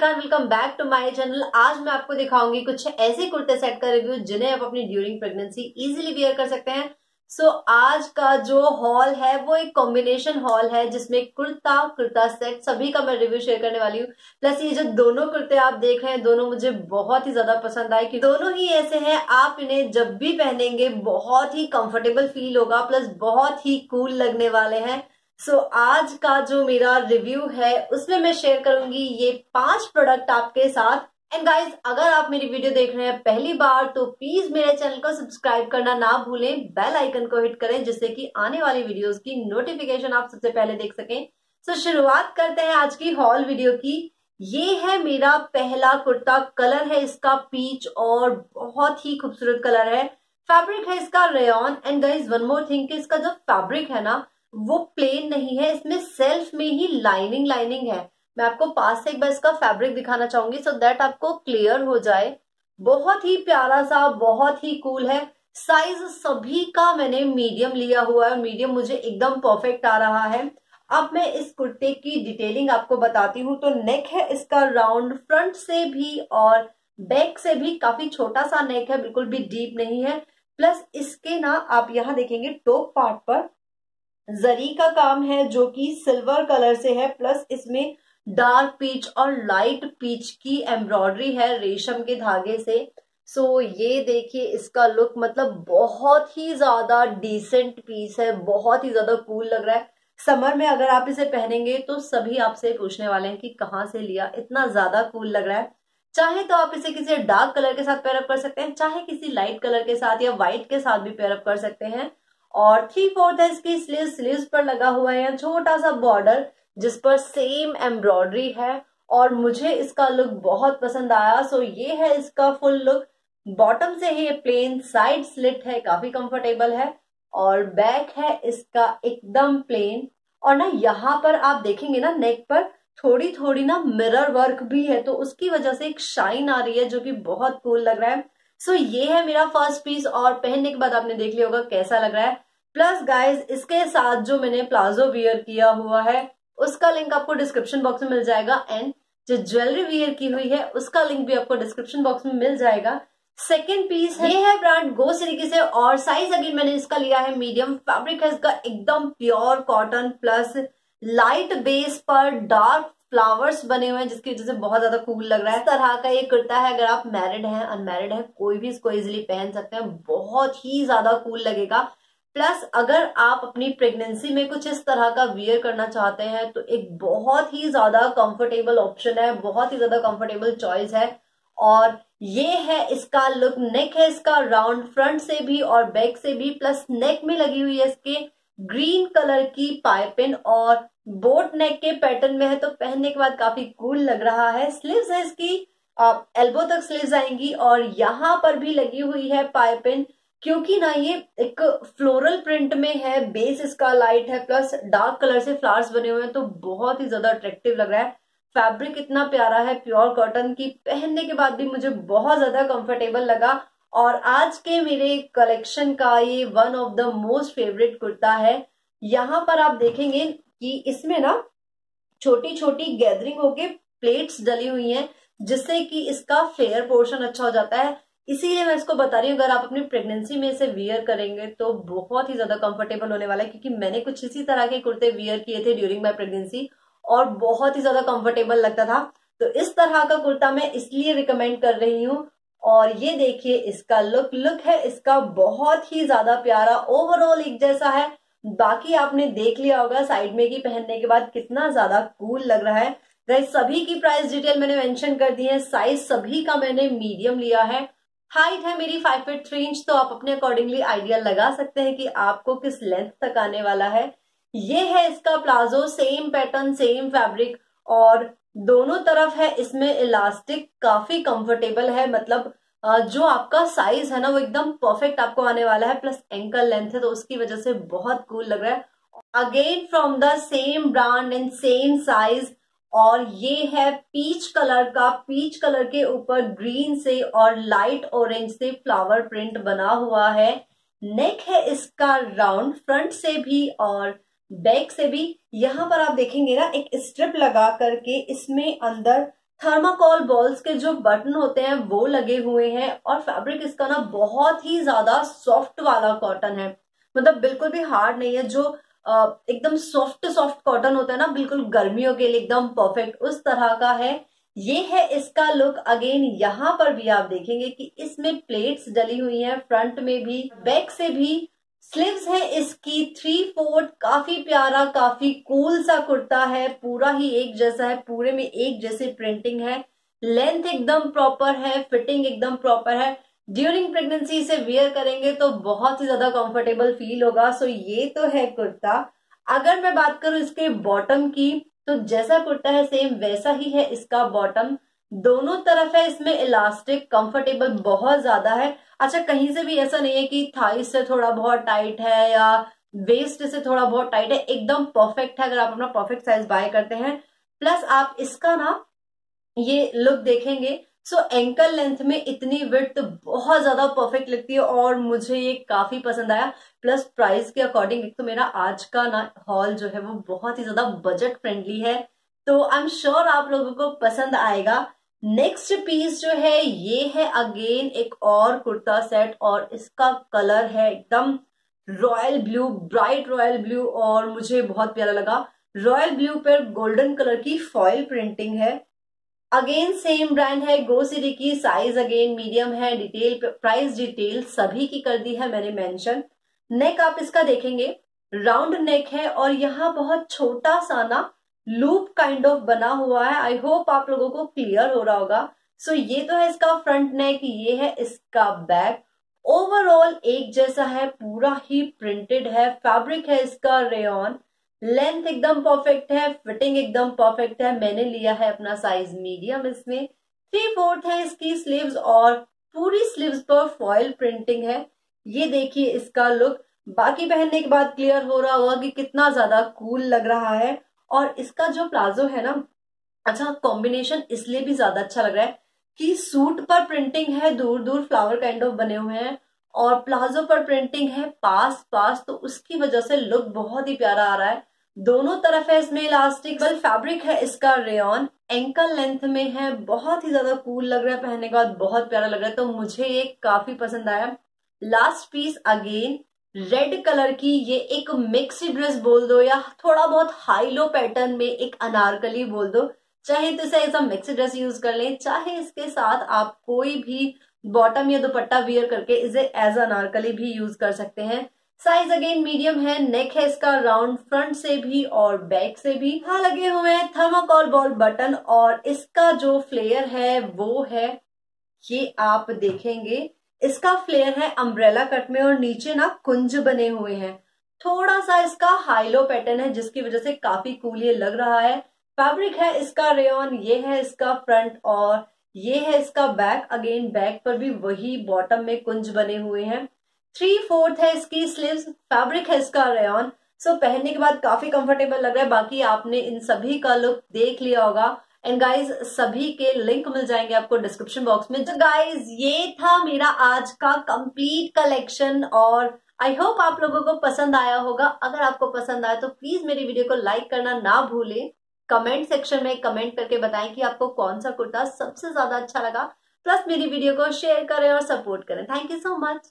Shikha welcome back to my channel आज मैं आपको दिखाऊँगी कुछ ऐसे कुर्ते सेट का रिव्यू जिन्हें आप अपनी ड्यूरिंग प्रेगनेंसी इजीली वेयर कर सकते हैं। सो so, आज का जो हॉल है वो एक कॉम्बिनेशन हॉल है जिसमें कुर्ता कुर्ता सेट सभी का मैं रिव्यू शेयर करने वाली हूँ। प्लस ये जो दोनों कुर्ते आप देख रहे हैं दोनों मुझे बहुत ही ज़्यादा पसंद आए कि दोनों ही ऐसे हैं आप इन्हें जब भी पहनेंगे बहुत ही कंफर्टेबल फील होगा प्लस बहुत ही कूल लगने वाले हैं। सो so, आज का जो मेरा रिव्यू है उसमें मैं शेयर करूँगी ये पाँच प्रोडक्ट आपके साथ। एंड गाइज़ अगर आप मेरी वीडियो देख रहे हैं पहली बार तो प्लीज़ मेरे चैनल को सब्सक्राइब करना ना भूलें। बेल आइकन को हिट करें जिससे कि आने वाली वीडियोस की नोटिफिकेशन आप सबसे पहले देख सकें। सो so, शुरुआत करते हैं आज की हॉल वीडियो की। ये है मेरा पहला कुर्ता कलर है इसका पीच और बहुत ही खूबसूरत कलर है। फैब्रिक है इसका rayon and guys one more thing इसका जो फैब्रिक है ना वो प्लेन नहीं है, इसमें सेल्फ में ही लाइनिंग लाइनिंग है। मैं आपको पास से एक बार इसका फैब्रिक दिखाना चाहूँगी सो दैट आपको क्लियर हो जाए। बहुत ही प्यारा सा, बहुत ही कूल है। साइज़ सभी का मैंने मीडियम लिया हुआ है मीडियम मुझे एकदम परफेक्ट आ रहा है। अब मैं इस कुर्ते की डिटेलिंग आपको बताती हूँ। तो नेक है इसका राउंड फ्रंट से भी और बैक से भी काफ़ी छोटा सा नेक है, बिल्कुल भी डीप नहीं है। प्लस इसके ना आप यहाँ देखेंगे टॉप पार्ट पर जरी का काम है जो कि सिल्वर कलर से है प्लस इसमें डार्क पीच और लाइट पीच की एम्ब्रॉयडरी है रेशम के धागे से। सो so, ये देखिए इसका लुक मतलब बहुत ही ज़्यादा डिसेंट पीस है बहुत ही ज़्यादा कूल लग रहा है। समर में अगर आप इसे पहनेंगे तो सभी आपसे पूछने वाले हैं कि कहाँ से लिया इतना ज़्यादा कूल लग रहा है। चाहे तो आप इसे किसी डार्क कलर के साथ पेयरअप कर सकते हैं चाहे किसी लाइट कलर के साथ या व्हाइट के साथ भी पेयरअप कर सकते हैं। और थ्री फोर्थ है इसकी स्लीव स्लीव पर लगा हुआ है, छोटा सा बॉर्डर जिस पर सेम एम्ब्रॉयडरी है, और मुझे इसका लुक बहुत पसंद आया। सो ये है इसका फुल लुक बॉटम से ही प्लेन साइड स्लिट है, काफ़ी कंफर्टेबल है। और बैक है इसका एकदम प्लेन और ना, यहाँ पर आप देखेंगे ना नेक पर थोड़ी थोड़ी ना मिरर वर्क भी है तो उसकी वजह से एक शाइन आ रही है, जो कि बहुत कूल लग रहा है। सो so, ये है मेरा फ़र्स्ट पीस और पहनने के बाद आपने देख लिया होगा कैसा लग रहा है। प्लस गाइज़ इसके साथ जो मैंने प्लाजो वियर किया हुआ है उसका लिंक आपको डिस्क्रिप्शन बॉक्स में मिल जाएगा। एंड जो ज्वेलरी वियर की हुई है उसका लिंक भी आपको डिस्क्रिप्शन बॉक्स में मिल जाएगा। सेकेंड पीस है ये है ब्रांड गो तरीके से और साइज़ अगेन मैंने इसका लिया है मीडियम फैब्रिक है इसका एकदम pure cotton plus light base पर डार्क फ्लावर्स बने हुए हैं, जिसकी वजह से बहुत ज़्यादा कूल लग रहा है। तरह का ये कुर्ता है, अगर आप मैरिड हैं अनमैरिड हैं, कोई भी इसको इजिली पहन सकते हैं, बहुत ही ज़्यादा कूल लगेगा। प्लस अगर आप अपनी प्रेगनेंसी में कुछ इस तरह का वियर करना चाहते हैं तो एक बहुत ही ज़्यादा कंफर्टेबल ऑप्शन है, बहुत ही ज़्यादा कंफर्टेबल चॉइस है। और ये है इसका लुक नेक है इसका राउंड फ्रंट से भी और बैक से भी प्लस नेक में लगी हुई है इसके। ग्रीन कलर की पाइपिन और बोट नेक के पैटर्न में है तो पहनने के बाद काफ़ी कूल लग रहा है। स्लीव्स है इसकी एल्बो तक स्लीव्स आएँगी और यहाँ पर भी लगी हुई है पाइपिन क्योंकि ना ये एक फ्लोरल प्रिंट में है, बेस इसका लाइट है, प्लस डार्क कलर से फ्लावर्स बने हुए हैं तो बहुत ही ज़्यादा अट्रेक्टिव लग रहा है। फैब्रिक इतना प्यारा है, प्योर कॉटन की, पहनने के बाद भी मुझे बहुत ज़्यादा कंफर्टेबल लगा। और आज के मेरे कलेक्शन का ये one of the most favourite kurta है। यहाँ पर आप देखेंगे कि इसमें ना छोटी छोटी गैदरिंग होके प्लेट्स डली हुई हैं, जिससे कि इसका फेयर पोर्शन अच्छा हो जाता है। इसीलिए मैं इसको बता रही हूँ, अगर आप अपनी प्रेगनेंसी में इसे वियर करेंगे तो बहुत ही ज़्यादा कंफर्टेबल होने वाला है, क्योंकि मैंने कुछ इसी तरह के कुर्ते वियर किए थे ड्यूरिंग माई प्रेगनेंसी और बहुत ही ज़्यादा कंफर्टेबल लगता था। तो इस तरह का कुर्ता मैं इसलिए रिकमेंड कर रही हूँ और ये देखिए, इसका लुक लुक है, इसका बहुत ही ज़्यादा प्यारा ओवरऑल एक जैसा है। बाकी आपने देख लिया होगा साइड में की पहनने के बाद कितना ज़्यादा कूल लग रहा है। गाइस सभी की प्राइस डिटेल मैंने मेंशन कर दी है। साइज़ सभी का मैंने मीडियम लिया है। हाइट है मेरी फाइव फिट थ्री इंच तो आप अपने अकॉर्डिंगली आइडिया लगा सकते हैं कि आपको किस लेंथ तक आने वाला है। ये है इसका palazzo same pattern same fabric और दोनों तरफ़ है, इसमें इलास्टिक काफ़ी कंफर्टेबल है। मतलब जो आपका साइज़ है ना, वो एकदम परफेक्ट आपको आने वाला है प्लस एंकल लेंथ है तो उसकी वजह से बहुत कूल लग रहा है। Again from the same brand and same size और ये है पीच कलर का पीच कलर के ऊपर ग्रीन से और लाइट ऑरेंज से फ्लावर प्रिंट बना हुआ है। नेक है इसका राउंड फ्रंट से भी और बैक से भी। यहाँ पर आप देखेंगे ना, एक स्ट्रिप लगा करके इसमें अंदर थर्माकोल बॉल्स के जो बटन होते हैं, वो लगे हुए हैं और फैब्रिक इसका ना बहुत ही ज़्यादा सॉफ्ट वाला कॉटन है। मतलब बिल्कुल भी हार्ड नहीं है, जो एकदम सॉफ्ट सॉफ्ट कॉटन होता है ना, बिल्कुल गर्मियों के लिए एकदम परफेक्ट उस तरह का है। ये है इसका लुक अगेन यहाँ पर भी आप देखेंगे कि इसमें प्लेट्स डली हुई हैं फ्रंट में भी बैक से भी स्लीव्स है, इसकी थ्री फोर्थ काफ़ी प्यारा, काफ़ी कूल सा कुर्ता है, पूरा ही एक जैसा है, पूरे में एक जैसे प्रिंटिंग है। लेंथ एकदम प्रॉपर है फिटिंग एकदम प्रॉपर है। ड्यूरिंग प्रेगनेंसी इसे वियर करेंगे तो बहुत ही ज़्यादा कंफर्टेबल फील होगा। सो ये तो है कुर्ता। अगर मैं बात करूँ इसके बॉटम की तो जैसा कुर्ता है सेम वैसा ही है इसका बॉटम दोनों तरफ़ है, इसमें इलास्टिक कंफर्टेबल बहुत ज़्यादा है। अच्छा कहीं से भी ऐसा नहीं है कि थाई से थोड़ा बहुत टाइट है या वेस्ट से थोड़ा बहुत टाइट है, एकदम परफेक्ट है, अगर आप अपना परफेक्ट साइज़ बाय करते हैं। प्लस आप इसका ना ये लुक देखेंगे सो एंकल लेंथ में इतनी विथ बहुत ज़्यादा परफेक्ट लगती है और मुझे ये काफ़ी पसंद आया। प्लस प्राइस के अकॉर्डिंग एक तो मेरा आज का ना हॉल जो है वो बहुत ही ज़्यादा बजट फ्रेंडली है तो आई एम श्योर आप लोगों को पसंद आएगा। नेक्स्ट पीस जो है, ये है अगेन एक और कुर्ता सेट और इसका कलर है एकदम royal blue bright royal blue और मुझे बहुत प्यारा लगा। रॉयल ब्लू पर गोल्डन कलर की फॉइल प्रिंटिंग है। अगेन सेम ब्रांड है गो सिटी की साइज़ अगेन मीडियम है डिटेल प्राइस डिटेल सभी की कर दी है मैंने मेंशन नेक आप इसका देखेंगे। राउंड नेक है और यहाँ बहुत छोटा सा ना लूप काइंड ऑफ़ बना हुआ है। आई होप आप लोगों को क्लियर हो रहा होगा। सो so, ये तो है इसका फ्रंट नेक ये है इसका बैक ओवरऑल एक जैसा है पूरा ही प्रिंटेड है। फैब्रिक है इसका रेयन लेंथ एकदम परफेक्ट है फिटिंग एकदम परफेक्ट है। मैंने लिया है अपना साइज़ मीडियम इसमें। थ्री फोर्थ है इसकी स्लीव्स और पूरी स्लीव्स पर फॉइल प्रिंटिंग है। ये देखिए इसका लुक बाकी पहनने के बाद क्लियर हो रहा होगा कि कितना ज़्यादा कूल लग रहा है। और इसका जो प्लाजो है ना अच्छा कॉम्बिनेशन इसलिए भी ज़्यादा अच्छा लग रहा है कि सूट पर प्रिंटिंग है दूर दूर फ्लावर काइंड ऑफ़ बने हुए हैं और प्लाजो पर प्रिंटिंग है पास पास तो उसकी वजह से लुक बहुत ही प्यारा आ रहा है। दोनों तरफ़ है इसमें इलास्टिक बल फैब्रिक है इसका रेयन एंकल लेंथ में है, बहुत ही ज़्यादा कूल लग रहा है पहनने के बाद, बहुत प्यारा लग रहा है तो मुझे ये काफ़ी पसंद आया। Last piece again red colour की ये एक मिक्स ड्रेस बोल दो या थोड़ा बहुत हाई लो पैटर्न में एक अनारकली बोल दो। चाहे तो इसे as a mix dress use कर लें, चाहे इसके साथ आप कोई भी बॉटम या दुपट्टा वियर करके इसे एज अनारकली भी यूज़ कर सकते हैं। साइज़ अगेन मीडियम है नेक है इसका राउंड फ्रंट से भी और बैक से भी। हाँ लगे हुए हैं थर्माकोल बॉल बटन और इसका जो फ्लेयर है वो है, ये आप देखेंगे। इसका फ्लेयर है अम्ब्रेला कट में और नीचे ना कुंज बने हुए हैं। थोड़ा सा इसका हाईलो पैटर्न है, जिसकी वजह से काफ़ी कूल ये लग रहा है। फैब्रिक है इसका रेयन ये है इसका फ्रंट और ये है इसका बैक अगेन बैक पर भी वही बॉटम में कुंज बने हुए हैं। थ्री फोर्थ है इसकी स्लीव्स फैब्रिक है इसका रेयन सो पहनने के बाद काफ़ी कंफर्टेबल लग रहा है। बाकी आपने इन सभी का लुक देख लिया होगा। एंड गाइज़ सभी के लिंक मिल जाएँगे आपको डिस्क्रिप्शन बॉक्स में। तो गाइज़ ये था मेरा आज का कंप्लीट कलेक्शन और आई होप आप लोगों को पसंद आया होगा। अगर आपको पसंद आया तो प्लीज़ मेरी वीडियो को लाइक करना ना भूलें। कमेंट सेक्शन में कमेंट करके बताएँ कि आपको कौन सा कुर्ता सबसे ज़्यादा अच्छा लगा। प्लस मेरी वीडियो को शेयर करें और सपोर्ट करें। Thank you so much